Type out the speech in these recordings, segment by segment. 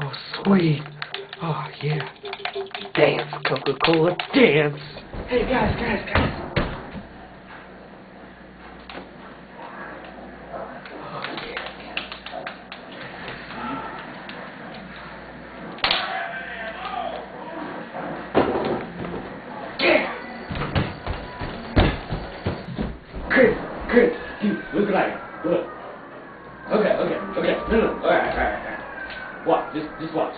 Oh, sweet. Oh, yeah. Dance, Coca-Cola, dance. Hey, guys, guys, guys. Chris, Chris, dude, look at I Look. Okay, okay, okay. No, no, alright, alright, alright. Watch, just, just watch.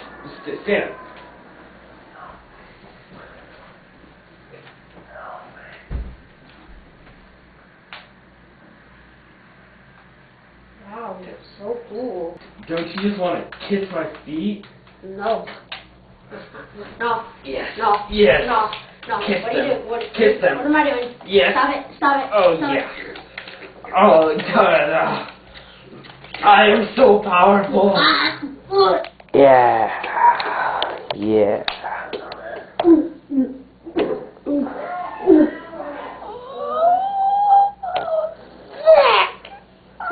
Just stand up. Wow, you're so cool. Don't you just want to kiss my feet? No. No. Yes. No. Yes. No. No. Kiss what are you them. doing? What, Kiss them. What am I doing? Yes. Stop it. Stop it. Oh, Stop yeah. It. Oh, God. I am so powerful. Ah. Yeah. Yeah.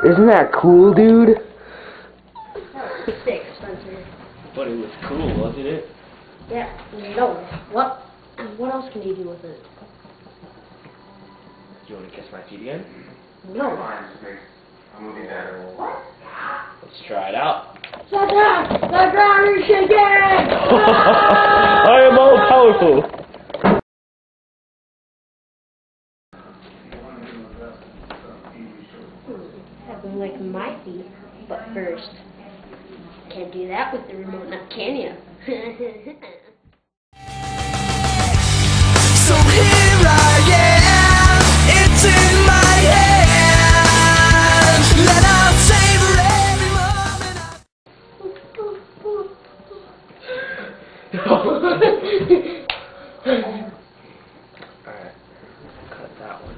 Isn't that cool, dude? Sick, Spencer. But it was cool, wasn't it? Yeah. No. What? What else can you do with it? Do you want to kiss my feet again? No. Let's try it out. Shut up! The ground is shaking! I am all powerful. Have them like my feet, but first, can't do that with the remote, now can you? Alright, cut that one.